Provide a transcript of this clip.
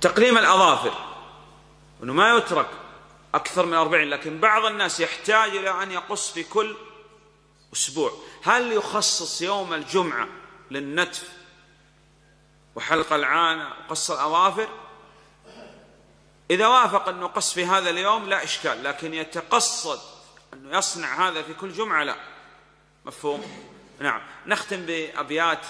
تقليم الأظافر أنه ما يترك أكثر من أربعين لكن بعض الناس يحتاج إلى أن يقص في كل أسبوع. هل يخصص يوم الجمعة للنتف وحلق العانة وقص الأظافر؟ إذا وافق أنه قص في هذا اليوم لا إشكال لكن يتقصد أنه يصنع هذا في كل جمعة لا. مفهوم؟ نعم. نختم بأبيات